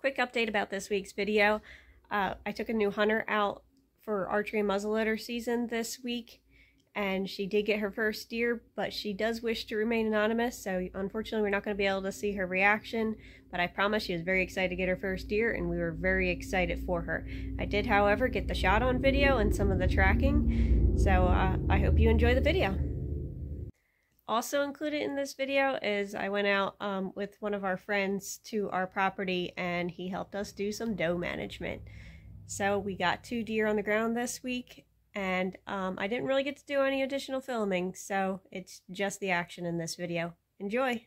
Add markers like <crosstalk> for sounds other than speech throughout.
quick update about this week's video. Uh, I took a new hunter out for archery and muzzleloader season this week and she did get her first deer, but she does wish to remain anonymous, so unfortunately we're not going to be able to see her reaction, but I promise she was very excited to get her first deer, and we were very excited for her. I did, however, get the shot on video and some of the tracking, so uh, I hope you enjoy the video. Also included in this video is I went out um, with one of our friends to our property, and he helped us do some doe management. So we got two deer on the ground this week, and um, I didn't really get to do any additional filming, so it's just the action in this video. Enjoy!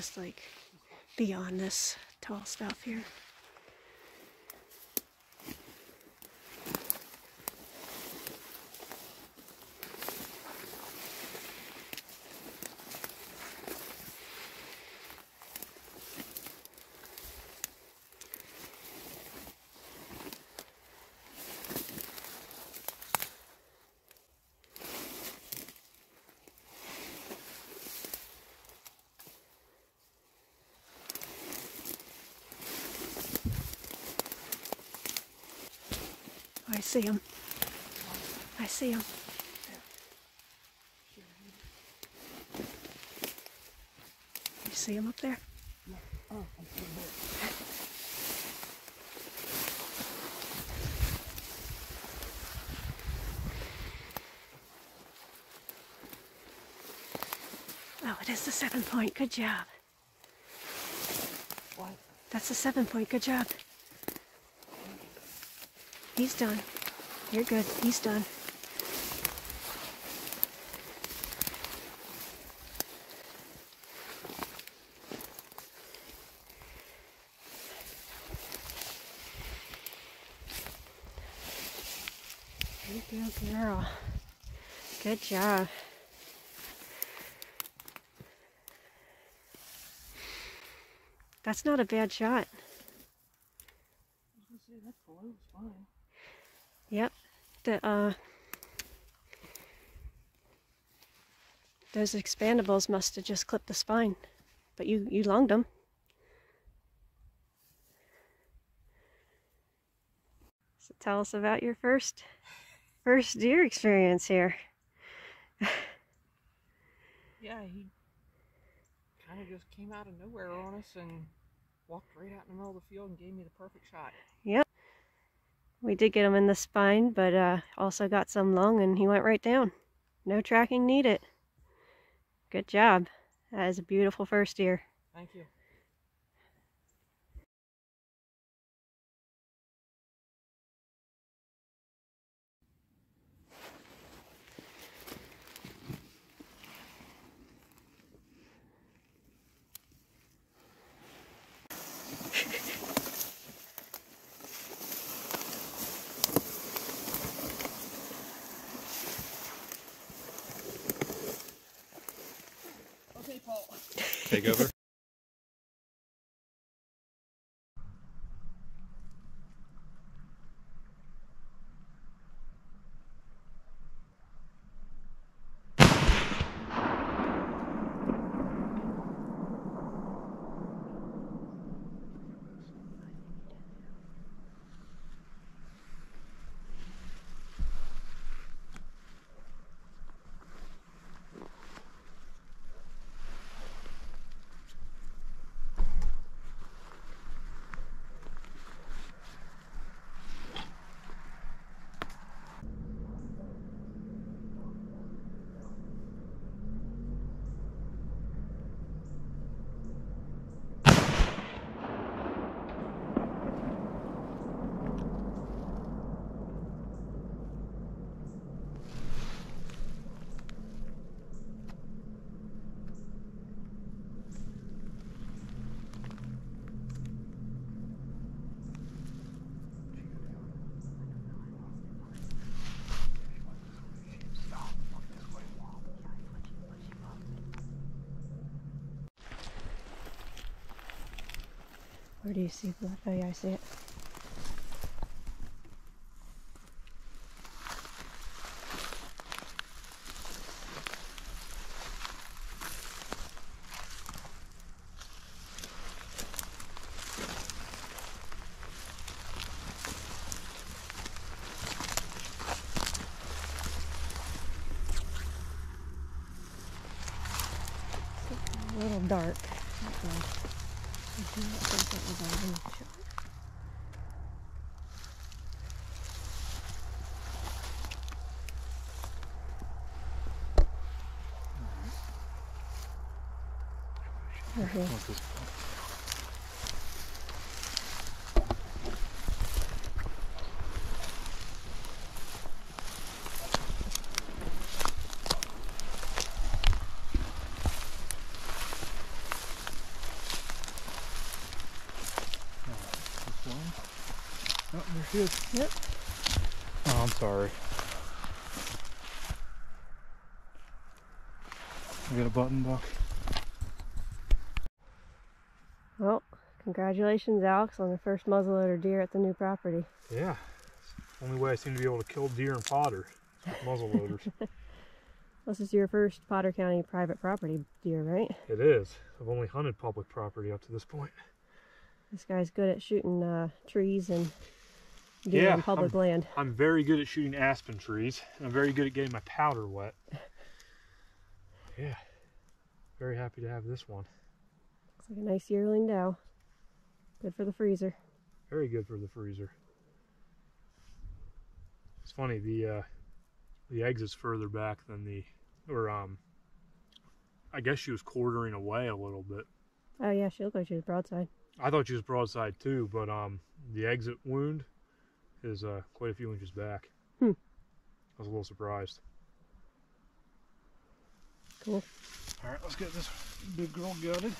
just like beyond this tall stuff here. I see him. I see him. You see him up there? Oh, it is the seven point. Good job. What? That's the seven point. Good job. He's done. You're good. He's done. Good girl. Good job. That's not a bad shot. I was gonna say that below fine. Yep. The uh those expandables must have just clipped the spine. But you you lunged them. So tell us about your first first deer experience here. Yeah, he kind of just came out of nowhere on us and walked right out in the middle of the field and gave me the perfect shot. Yep. We did get him in the spine, but uh, also got some lung and he went right down. No tracking needed. Good job. That is a beautiful first deer. Thank you. Take Where do you see blood? Oh yeah, I see it. a little dark. Okay. I do not think that was our leaf shot. Right. Want this- Alright, this one. Oh, there she is. Yep. Oh, I'm sorry. I got a button buck. Well, congratulations, Alex, on the first muzzleloader deer at the new property. Yeah. Only way I seem to be able to kill deer and potter. Muzzle loaders. <laughs> This is your first Potter County private property deer, right? it is. I've only hunted public property up to this point. This guy's good at shooting uh, trees and Yeah, on public land. I'm very good at shooting aspen trees, and I'm very good at getting my powder wet. <laughs> Yeah. Very happy to have this one. Looks like a nice yearling doe. Good for the freezer. Very good for the freezer. It's funny, the uh, the exit's further back than the, or um, I guess she was quartering away a little bit. Oh yeah, she looked like she was broadside. I thought she was broadside too, but um, the exit wound is uh, quite a few inches back. Hmm. I was a little surprised. Cool. All right, let's get this big girl gutted.